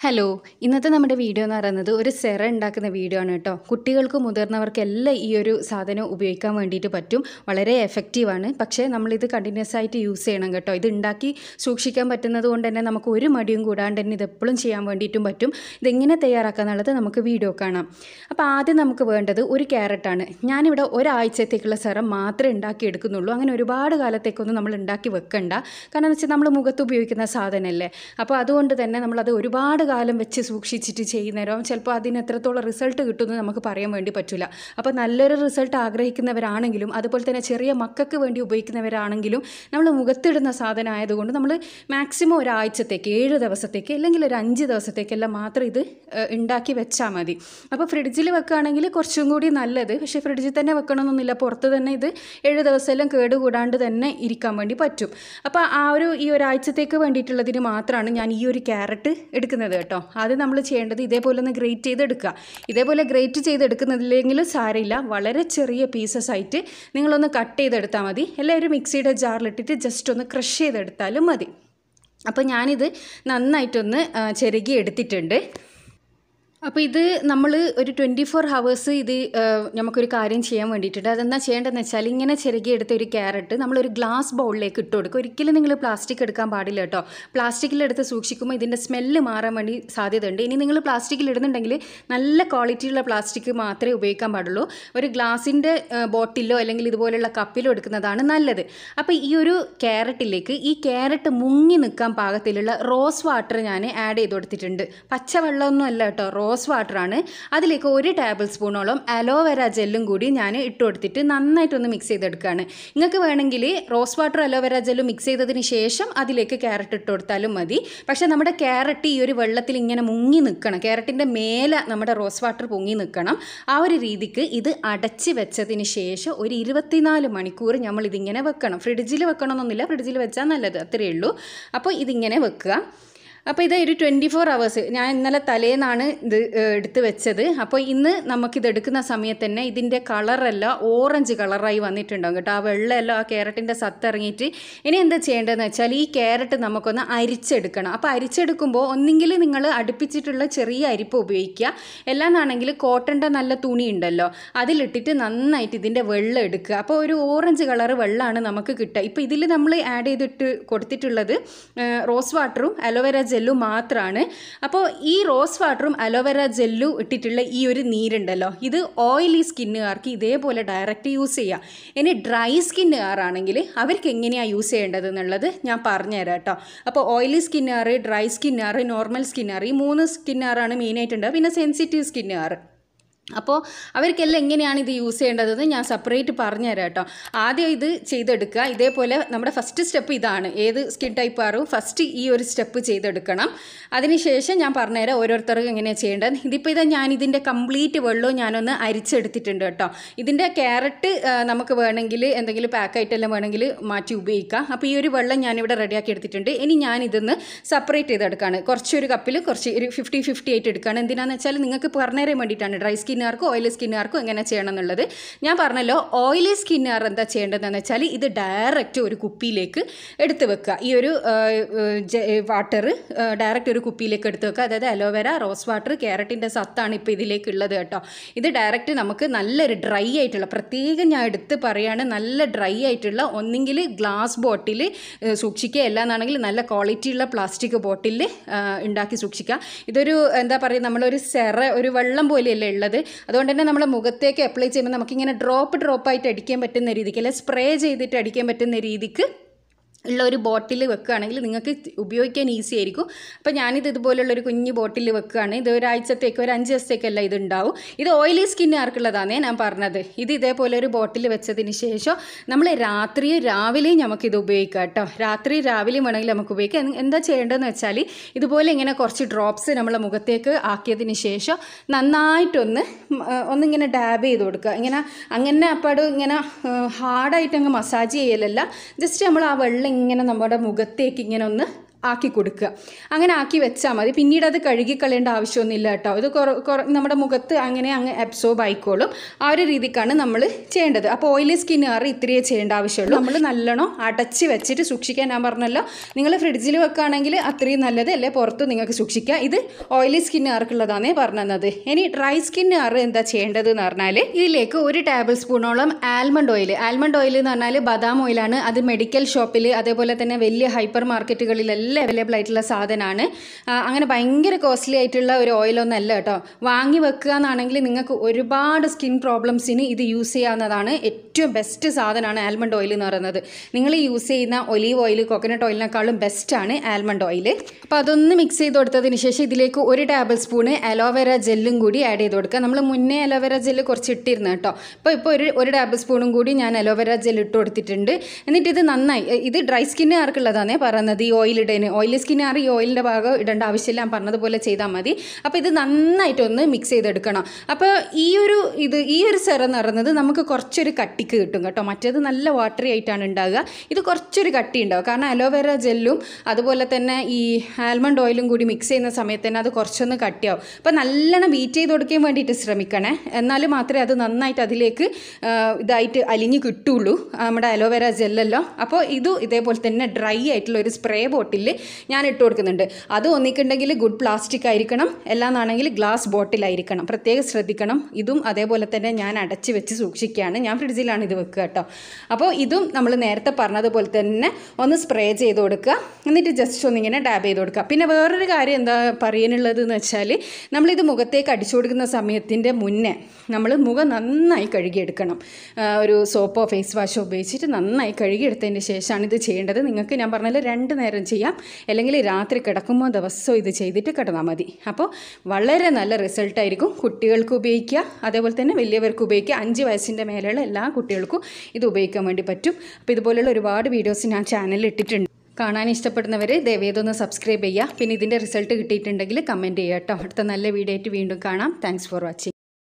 Hello ഇന്നത്തെ നമ്മുടെ video എന്ന് പറയുന്നത് ഒരു സെറ ഉണ്ടാക്കുന്ന വീഡിയോ ആണ് കേട്ടോ. കുട്ടികൾക്ക് മുതിർന്നവർക്കെല്ലാം ഈ ഒരു സാധനം ഉപയോഗിക്കാൻ വേണ്ടിയിട്ട് പറ്റും. വളരെ എഫക്റ്റീവാണ് പക്ഷേ നമ്മളിത് കണ്ടിന്യൂസ് ആയിട്ട് യൂസ് ചെയ്യണം കേട്ടോ. ഇത് ഉണ്ടാക്കി സൂക്ഷിക്കാൻ പറ്റുന്നത് കൊണ്ട് തന്നെ നമുക്ക് ഒരു മടിയും കൂടാണ്ട് തന്നെ ഇത് എപ്പോഴും ചെയ്യാൻ വേണ്ടിയിട്ടും പറ്റും. ഇതെങ്ങനെ തയ്യാറാക്കുക എന്നുള്ളത് നമുക്ക് വീഡിയോ കാണാം. അപ്പോൾ ആദ്യം നമുക്ക് വേണ്ടത് ഒരു ക്യാരറ്റാണ് ഞാനിവിടെ ഒരാഴ്ചത്തേക്കുള്ള സെറം മാത്രമേ ഉണ്ടാക്കി എടുക്കുന്നുള്ളൂ. അങ്ങനെ ഒരുപാട് കാലത്തേക്കൊന്നും നമ്മൾ ഉണ്ടാക്കി വെക്കണ്ട. കാരണം എന്ന് വെച്ചാൽ നമ്മൾ മുഖത്ത് ഉപയോഗിക്കുന്ന സാധനമല്ലേ അപ്പോൾ അതുകൊണ്ട് തന്നെ നമ്മളത് ഒരുപാട് കാലം വെച്ച് സൂക്ഷിച്ചിട്ട് ചെയ്യുന്നേരം ചിലപ്പോൾ അതിന് എത്രത്തോളം റിസൾട്ട് കിട്ടുമെന്ന് നമുക്ക് പറയാൻ വേണ്ടി പറ്റില്ല അപ്പോൾ നല്ലൊരു റിസൾട്ട് ആഗ്രഹിക്കുന്നവരാണെങ്കിലും അതുപോലെ തന്നെ ചെറിയ മക്കൾക്ക് വേണ്ടി ഉപയോഗിക്കുന്നവരാണെങ്കിലും നമ്മൾ മുഖത്തിടുന്ന സാധനം ആയതുകൊണ്ട് നമ്മൾ മാക്സിമം ഒരാഴ്ചത്തേക്ക് ഏഴ് ദിവസത്തേക്ക് അല്ലെങ്കിൽ ഒരു അഞ്ച് ദിവസത്തേക്കെല്ലാം മാത്രം ഇത് ഉണ്ടാക്കി വെച്ചാൽ മതി. അപ്പോൾ ഫ്രിഡ്ജിൽ വെക്കുകയാണെങ്കിൽ കുറച്ചും കൂടി നല്ലത്. പക്ഷേ ഫ്രിഡ്ജിൽ തന്നെ വെക്കണമെന്നൊന്നുമില്ല. പുറത്ത് തന്നെ ഇത് ഏഴ് ദിവസമെല്ലാം കേടുകൂടാണ്ട് തന്നെ ഇരിക്കാൻ വേണ്ടി പറ്റും. അപ്പോൾ ആ ഒരു ഈ ഒരാഴ്ചത്തേക്ക് വേണ്ടിയിട്ടുള്ളതിന് മാത്രമാണ് ഞാൻ ഈ ഒരു ക്യാരറ്റ് എടുക്കുന്നത്. കേട്ടോ. അത് നമ്മൾ ചെയ്യേണ്ടത് ഇതേപോലെ ഒന്ന് ഗ്രേറ്റ് ചെയ്തെടുക്കുക. ഇതേപോലെ ഗ്രേറ്റ് ചെയ്തെടുക്കുന്നില്ലെങ്കിലും സാരമില്ല. വളരെ ചെറിയ പീസസ് ആയിട്ട് നിങ്ങളൊന്ന് കട്ട് ചെയ്തെടുത്താൽ മതി. എല്ലാവരും മിക്സിയുടെ ജാറിലിട്ടിട്ട് ജസ്റ്റ് ഒന്ന് ക്രഷ് ചെയ്തെടുത്താലും മതി. അപ്പോൾ ഞാനിത് നന്നായിട്ടൊന്ന് ചെരുകി എടുത്തിട്ടുണ്ട്. അപ്പോൾ ഇത് നമ്മൾ ഒരു ട്വന്റി ഫോർ ഹവേഴ്സ് ഇത് നമുക്കൊരു കാര്യം ചെയ്യാൻ വേണ്ടിയിട്ടുണ്ട്. അതെന്താ ചെയ്യേണ്ടതെന്ന് വെച്ചാൽ ഇങ്ങനെ ചിരകിയെടുത്ത ഒരു ക്യാരറ്റ് നമ്മളൊരു ഗ്ലാസ് ബൗളിലേക്ക് ഇട്ട് കൊടുക്കുക ഒരിക്കലും നിങ്ങൾ പ്ലാസ്റ്റിക് എടുക്കാൻ പാടില്ല കേട്ടോ പ്ലാസ്റ്റിക്കിലെടുത്ത് സൂക്ഷിക്കുമ്പോൾ ഇതിന്റെ സ്മെല്ല് മാറാൻ വേണ്ടി സാധ്യതയുണ്ട്. ഇനി നിങ്ങൾ പ്ലാസ്റ്റിക്കിൽ ഇടുന്നുണ്ടെങ്കിൽ നല്ല ക്വാളിറ്റിയുള്ള പ്ലാസ്റ്റിക് മാത്രമേ ഉപയോഗിക്കാൻ പാടുള്ളൂ. ഒരു ഗ്ലാസിന്റെ ബോട്ടിലോ അല്ലെങ്കിൽ ഇതുപോലെയുള്ള കപ്പിലോ എടുക്കുന്നതാണ് നല്ലത്. അപ്പോൾ ഈ ഒരു ക്യാരറ്റിലേക്ക് ഈ ക്യാരറ്റ് മുങ്ങി നിൽക്കാൻ പാകത്തിലുള്ള റോസ് വാട്ടർ ഞാൻ ആഡ് ചെയ്ത് കൊടുത്തിട്ടുണ്ട്. പച്ചവെള്ളമൊന്നും അല്ല കേട്ടോ റോസ് വാട്ടറാണ് അതിലേക്ക് ഒരു ടേബിൾ സ്പൂണോളം അലോവേര ജെല്ലും കൂടി ഞാൻ ഇട്ട് കൊടുത്തിട്ട് നന്നായിട്ടൊന്ന് മിക്സ് ചെയ്തെടുക്കുകയാണ്. നിങ്ങൾക്ക് വേണമെങ്കിൽ റോസ് വാട്ടർ അലോവേര ജെല്ലും മിക്സ് ചെയ്തതിന് ശേഷം അതിലേക്ക് ക്യാരറ്റ് ഇട്ട് കൊടുത്താലും മതി. പക്ഷേ നമ്മുടെ ക്യാരറ്റ് ഈ ഒരു വെള്ളത്തിൽ ഇങ്ങനെ മുങ്ങി നിൽക്കണം. ക്യാരറ്റിന്റെ മേലെ നമ്മുടെ റോസ് വാട്ടർ പൊങ്ങി നിൽക്കണം. ആ ഒരു രീതിക്ക് ഇത് അടച്ച് വെച്ചതിന് ശേഷം ഒരു ഇരുപത്തിനാല് മണിക്കൂർ നമ്മളിതിങ്ങനെ വെക്കണം. ഫ്രിഡ്ജിൽ വെക്കണമെന്നൊന്നുമില്ല. ഫ്രിഡ്ജിൽ വെച്ചാൽ നല്ലത്. അത്രയേ ഉള്ളൂ. അപ്പോൾ ഇതിങ്ങനെ വെക്കുക. അപ്പോൾ ഇത് ഒരു ട്വന്റി ഫോർ അവേഴ്സ് ഞാൻ ഇന്നലെ തലേന്നാണ് ഇത് എടുത്ത് വെച്ചത്. അപ്പോൾ ഇന്ന് നമുക്കിത് എടുക്കുന്ന സമയത്ത് തന്നെ ഇതിന്റെ കളറെല്ലാം ഓറഞ്ച് കളറായി വന്നിട്ടുണ്ടാകും കേട്ടോ. ആ വെള്ളമെല്ലാം ആ ക്യാരറ്റിന്റെ സത്ത് ഇറങ്ങിയിട്ട് ഇനി എന്താ ചെയ്യേണ്ടതെന്ന് വെച്ചാൽ ഈ ക്യാരറ്റ് നമുക്കൊന്ന് അരിച്ചെടുക്കണം. അപ്പോൾ അരിച്ചെടുക്കുമ്പോൾ ഒന്നെങ്കിൽ നിങ്ങൾ അടുപ്പിച്ചിട്ടുള്ള ചെറിയ അരിപ്പ് ഉപയോഗിക്കുക. എല്ലാന്നാണെങ്കിൽ കോട്ടന്റെ നല്ല തുണി ഉണ്ടല്ലോ അതിലിട്ടിട്ട് നന്നായിട്ട് ഇതിന്റെ വെള്ളം എടുക്കുക. അപ്പോൾ ഒരു ഓറഞ്ച് കളർ വെള്ളമാണ് നമുക്ക് കിട്ടുക. ഇപ്പോൾ ഇതിൽ നമ്മൾ ആഡ് ചെയ്തിട്ട് കൊടുത്തിട്ടുള്ളത് റോസ് വാട്ടറും അലോവേര ജെല്ലും മാത്രമാണ് അപ്പോൾ ഈ റോസ് വാട്ടറും അലോവേര ജെല്ലും ഇട്ടിട്ടുള്ള ഈ ഒരു നീരുണ്ടല്ലോ ഇത് ഓയിലി സ്കിന്നുകാർക്ക് ഇതേപോലെ ഡയറക്റ്റ് യൂസ് ചെയ്യാം. ഇനി ഡ്രൈ സ്കിന്നുകാരാണെങ്കിൽ അവർക്ക് എങ്ങനെയാണ് യൂസ് ചെയ്യേണ്ടത് എന്നുള്ളത് ഞാൻ പറഞ്ഞുതരാം കേട്ടോ. അപ്പോൾ ഓയിലി സ്കിന്നുകാർ ഡ്രൈ സ്കിന്നുകാർ നോർമൽ സ്കിന്നുകാർ ഈ മൂന്ന് സ്കിന്നുകാരാണ് മെയിനായിട്ടുണ്ടാവുക പിന്നെ സെൻസിറ്റീവ് സ്കിന്നുകാർ. അപ്പോൾ അവർക്കെല്ലാം എങ്ങനെയാണ് ഇത് യൂസ് ചെയ്യേണ്ടതെന്ന് ഞാൻ സെപ്പറേറ്റ് പറഞ്ഞുതരാം കേട്ടോ. ആദ്യം ഇത് ചെയ്തെടുക്കുക. ഇതേപോലെ നമ്മുടെ ഫസ്റ്റ് സ്റ്റെപ്പ് ഇതാണ്. ഏത് സ്കിൻ ടൈപ്പ് ആറും ഫസ്റ്റ് ഈ ഒരു സ്റ്റെപ്പ് ചെയ്തെടുക്കണം. അതിനുശേഷം ഞാൻ പറഞ്ഞുതരാം ഓരോരുത്തർക്കും എങ്ങനെയാണ് ചെയ്യേണ്ടത്. ഇതിപ്പോൾ ഇതാ ഞാൻ ഇതിന്റെ കംപ്ലീറ്റ് വെള്ളവും ഞാനൊന്ന് അരിച്ചെടുത്തിട്ടുണ്ട് കേട്ടോ. ഇതിന്റെ ക്യാരറ്റ് നമുക്ക് വേണമെങ്കിൽ എന്തെങ്കിലും പാക്കായിട്ടെല്ലാം വേണമെങ്കിൽ മാറ്റി ഉപയോഗിക്കാം. അപ്പോൾ ഈ ഒരു വെള്ളം ഞാനിവിടെ റെഡിയാക്കി എടുത്തിട്ടുണ്ട്. ഇനി ഞാൻ സെപ്പറേറ്റ് ചെയ്തെടുക്കുകയാണ് കുറച്ചൊരു കപ്പിൽ കുറച്ച് ഒരു ഫിഫ്റ്റി ഫിഫ്റ്റി ആയിട്ട് എടുക്കുകയാണ് എന്തിനാണെന്ന് വെച്ചാൽ നിങ്ങൾക്ക് പറഞ്ഞുതരാൻ വേണ്ടിയിട്ടാണ്. ഡ്രൈ സ്കിന്നുകാർക്കും ഓയിലി സ്കിന്നുകാർക്കും എങ്ങനെ ചെയ്യണം എന്നുള്ളത് ഞാൻ പറഞ്ഞല്ലോ ഓയിലി സ്കിന്നുകാർ എന്താ ചെയ്യേണ്ടതെന്ന് വെച്ചാൽ ഇത് ഡയറക്റ്റ് ഒരു കുപ്പിയിലേക്ക് എടുത്ത് വെക്കുക. ഈ ഒരു വാട്ടർ ഡയറക്റ്റ് ഒരു കുപ്പിയിലേക്ക് എടുത്ത് വെക്കുക. അതായത് അലോവേര റോസ് വാട്ടർ ക്യാരറ്റിന്റെ സത്താണ് ഇപ്പോൾ ഇതിലേക്ക് ഉള്ളത് കേട്ടോ. ഇത് ഡയറക്റ്റ് നമുക്ക് നല്ലൊരു ഡ്രൈ ആയിട്ടുള്ള പ്രത്യേകം ഞാൻ എടുത്ത് പറയുകയാണ് നല്ല ഡ്രൈ ആയിട്ടുള്ള ഒന്നെങ്കിൽ ഗ്ലാസ് ബോട്ടിൽ സൂക്ഷിക്കുക. അല്ലാന്നാണെങ്കിൽ നല്ല ക്വാളിറ്റിയുള്ള പ്ലാസ്റ്റിക് ബോട്ടിൽ ഉണ്ടാക്കി സൂക്ഷിക്കുക. ഇതൊരു എന്താ പറയുക നമ്മളൊരു സെറ ഒരു വെള്ളം പോലെയല്ലേ ഉള്ളത്? അതുകൊണ്ട് തന്നെ നമ്മൾ മുഖത്തേക്ക് അപ്ലൈ ചെയ്യുമ്പോൾ നമുക്കിങ്ങനെ ഡ്രോപ്പ് ഡ്രോപ്പായിട്ട് അടിക്കാൻ പറ്റുന്ന രീതിക്ക് അല്ലെ സ്പ്രേ ചെയ്തിട്ട് അടിക്കാൻ പറ്റുന്ന രീതിക്ക് ഉള്ള ഒരു ബോട്ടിൽ വെക്കുകയാണെങ്കിൽ നിങ്ങൾക്ക് ഉപയോഗിക്കാൻ ഈസി ആയിരിക്കും. അപ്പോൾ ഞാനിത് ഇതുപോലുള്ള ഒരു കുഞ്ഞ് ബോട്ടിൽ വെക്കുകയാണ്. ഇത് ഒരാഴ്ചത്തേക്ക് ഒരു അഞ്ച് ദിവസത്തേക്കല്ല ഇത് ഉണ്ടാവും. ഇത് ഓയിലി സ്കിന്നുകാർക്കുള്ളതാണേ ഞാൻ പറഞ്ഞത്. ഇത് ഇതേപോലെ ഒരു ബോട്ടിൽ വെച്ചതിന് ശേഷം നമ്മൾ രാത്രി രാവിലെയും നമുക്കിത് ഉപയോഗിക്കാം കേട്ടോ. രാത്രി രാവിലെയും വേണമെങ്കിൽ നമുക്ക് ഉപയോഗിക്കാം. എന്താ ചെയ്യേണ്ടതെന്ന് വെച്ചാൽ ഇതുപോലെ ഇങ്ങനെ കുറച്ച് ഡ്രോപ്സ് നമ്മളെ മുഖത്തേക്ക് ആക്കിയതിന് ശേഷം നന്നായിട്ടൊന്ന് ഒന്നിങ്ങനെ ഡാബ് ചെയ്ത് കൊടുക്കുക. ഇങ്ങനെ അങ്ങനെ അപ്പാട് ഇങ്ങനെ ഹാർഡായിട്ട് അങ്ങ് മസാജ് ചെയ്യലല്ല. ജസ്റ്റ് നമ്മൾ ആ വെള്ളം ഇങ്ങനെ നമ്മുടെ മുഖത്തേക്ക് ഇങ്ങനെ ഒന്ന് ആക്കി കൊടുക്കുക. അങ്ങനെ ആക്കി വെച്ചാൽ മതി. പിന്നീട് അത് കഴുകിക്കളയേണ്ട ആവശ്യമൊന്നുമില്ല കേട്ടോ. ഇത് കുറ നമ്മുടെ മുഖത്ത് അങ്ങനെ അങ്ങ് അബ്സോർബ് ആയിക്കോളും. ആ ഒരു രീതിക്കാണ് നമ്മൾ ചെയ്യേണ്ടത്. അപ്പോൾ ഓയിലി സ്കിൻ സ്കിന്നുകാർ ഇത്രയേ ചെയ്യേണ്ട ആവശ്യമുള്ളൂ. നമ്മൾ നല്ലോണം അടച്ച് വെച്ചിട്ട് സൂക്ഷിക്കാൻ ഞാൻ പറഞ്ഞല്ലോ. നിങ്ങൾ ഫ്രിഡ്ജിൽ വെക്കുകയാണെങ്കിൽ അത്രയും നല്ലത് അല്ലേ? പുറത്ത് നിങ്ങൾക്ക് സൂക്ഷിക്കുക ഇത് ഓയിലി സ്കിൻ സ്കിന്നുകാർക്കുള്ളതാണേ പറഞ്ഞത് ഇനി ഡ്രൈ സ്കിൻ സ്കിന്നുകാർ എന്താ ചെയ്യേണ്ടത് എന്ന് പറഞ്ഞാൽ ഇതിലേക്ക് ഒരു ടേബിൾ സ്പൂണോളം ആൽമണ്ട് ഓയിൽ ആൽമണ്ട് ഓയിൽ എന്ന് പറഞ്ഞാൽ ബദാം ഓയിലാണ് അത് മെഡിക്കൽ ഷോപ്പിൽ അതേപോലെ തന്നെ വലിയ ഹൈപ്പർ മാർക്കറ്റുകളിലെല്ലാം അവൈലബിൾ ആയിട്ടുള്ള സാധനമാണ് അങ്ങനെ ഭയങ്കര കോസ്റ്റ്ലി ആയിട്ടുള്ള ഒരു ഓയിലൊന്നും അല്ല കേട്ടോ. വാങ്ങി വെക്കുക എന്നാണെങ്കിൽ നിങ്ങൾക്ക് ഒരുപാട് സ്കിൻ പ്രോബ്ലംസിന് ഇത് യൂസ് ചെയ്യാവുന്നതാണ് ഏറ്റവും ബെസ്റ്റ് സാധനമാണ് ആൽമണ്ട് ഓയിൽ എന്ന് പറയുന്നത്. നിങ്ങൾ യൂസ് ചെയ്യുന്ന ഒലീവ് ഓയിൽ കോക്കനട്ട് ഓയിലിനേക്കാളും ബെസ്റ്റാണ് ആൽമണ്ട് ഓയിൽ അപ്പോൾ അതൊന്ന് മിക്സ് ചെയ്ത് കൊടുത്തതിന് ശേഷം ഇതിലേക്ക് ഒരു ടേബിൾ സ്പൂണ് അലോവേര ജെല്ലും കൂടി ആഡ് ചെയ്ത് കൊടുക്കുക. നമ്മൾ മുന്നേ അലോവേര ജെല്ല് കുറച്ച് ഇട്ടിരുന്നു കേട്ടോ. ഇപ്പോൾ ഇപ്പോൾ ഒരു ഒരു ടേബിൾ സ്പൂണും കൂടി ഞാൻ അലോവേര ജെൽ ഇട്ട് കൊടുത്തിട്ടുണ്ട്. എന്നിട്ട് ഇത് നന്നായി ഇത് ഡ്രൈ സ്കിന്നുകാർക്കുള്ളതാണേ പറയുന്നത് ഈ ഓയിൽ ഓയിലി സ്കിന്നുകാർ ഈ ഓയിലിന്റെ ഭാഗം ഇടേണ്ട ആവശ്യമില്ല. ഞാൻ പറഞ്ഞതുപോലെ ചെയ്താൽ മതി. അപ്പോൾ ഇത് നന്നായിട്ടൊന്ന് മിക്സ് ചെയ്തെടുക്കണം. അപ്പോൾ ഈ ഒരു ഇത് ഈ ഒരു സെറം എന്ന് പറയുന്നത് നമുക്ക് കുറച്ചൊരു കട്ടിക്ക് കിട്ടും കേട്ടോ. മറ്റേത് നല്ല വാട്ടറി ആയിട്ടാണ് ഉണ്ടാകുക ഇത് കുറച്ചൊരു കട്ടി ഉണ്ടാവും. കാരണം അലോവേര ജെല്ലും അതുപോലെ തന്നെ ഈ ആൽമണ്ട് ഓയിലും കൂടി മിക്സ് ചെയ്യുന്ന സമയത്ത് തന്നെ അത് കുറച്ചൊന്ന് കട്ടിയാവും. അപ്പോൾ നല്ലോണം ബീറ്റ് ചെയ്ത് കൊടുക്കാൻ വേണ്ടിയിട്ട് ശ്രമിക്കണേ. എന്നാൽ മാത്രമേ അത് നന്നായിട്ട് അതിലേക്ക് ഇതായിട്ട് അലിഞ്ഞ് കിട്ടുള്ളൂ. നമ്മുടെ അലോവേര ജെല്ലല്ലോ അപ്പോൾ ഇത് ഇതേപോലെ തന്നെ ഡ്രൈ ആയിട്ടുള്ള ഒരു സ്പ്രേ ബോട്ടിൽ ഞാൻ ഇട്ട് കൊടുക്കുന്നുണ്ട്. അത് ഒന്നിക്കുണ്ടെങ്കിൽ ഗുഡ് പ്ലാസ്റ്റിക് ആയിരിക്കണം. എല്ലാന്നാണെങ്കിൽ ഗ്ലാസ് ബോട്ടിലായിരിക്കണം പ്രത്യേകം ശ്രദ്ധിക്കണം. ഇതും അതേപോലെ തന്നെ ഞാൻ അടച്ച് വെച്ച് സൂക്ഷിക്കുകയാണ്. ഞാൻ ഫ്രിഡ്ജിലാണ് ഇത് വെക്കുക കേട്ടോ. അപ്പോൾ ഇതും നമ്മൾ നേരത്തെ പറഞ്ഞതുപോലെ തന്നെ ഒന്ന് സ്പ്രേ ചെയ്ത് കൊടുക്കുക. എന്നിട്ട് ജസ്റ്റ് ഒന്നിങ്ങനെ ഡാബ് ചെയ്ത് കൊടുക്കുക. പിന്നെ വേറൊരു കാര്യം എന്താ പറയാനുള്ളത് എന്ന് വെച്ചാൽ നമ്മളിത് മുഖത്തേക്ക് അടിച്ചു കൊടുക്കുന്ന സമയത്തിന്റെ മുന്നേ നമ്മൾ മുഖം നന്നായി കഴുകിയെടുക്കണം. ഒരു സോപ്പോ ഫേസ് വാഷോ ഉപയോഗിച്ചിട്ട് നന്നായി കഴുകിയെടുത്തതിന് ശേഷമാണ് ഇത് ചെയ്യേണ്ടത്. നിങ്ങൾക്ക് ഞാൻ പറഞ്ഞാൽ രണ്ട് നേരം ചെയ്യാം. അല്ലെങ്കിൽ രാത്രി കിടക്കുമ്പോൾ ദിവസവും ഇത് ചെയ്തിട്ട് കിടന്നാൽ മതി. അപ്പോൾ വളരെ നല്ല റിസൾട്ടായിരിക്കും കുട്ടികൾക്ക് ഉപയോഗിക്കുക. അതേപോലെ തന്നെ വലിയവർക്ക് ഉപയോഗിക്കുക. അഞ്ച് വയസ്സിന്റെ മേലെയുള്ള എല്ലാ കുട്ടികൾക്കും ഇത് ഉപയോഗിക്കാൻ വേണ്ടി പറ്റും. അപ്പോൾ ഇതുപോലെയുള്ള ഒരുപാട് വീഡിയോസ് ഞാൻ ചാനലിൽ ഇട്ടിട്ടുണ്ട്. കാണാൻ ഇഷ്ടപ്പെടുന്നവർ ദയവേതൊന്ന് സബ്സ്ക്രൈബ് ചെയ്യുക. പിന്നെ ഇതിന്റെ റിസൾട്ട് കിട്ടിയിട്ടുണ്ടെങ്കിൽ കമന്റ് ചെയ്യാം കേട്ടോ. അടുത്ത നല്ല വീഡിയോ ആയിട്ട് വീണ്ടും കാണാം. Thanks for watching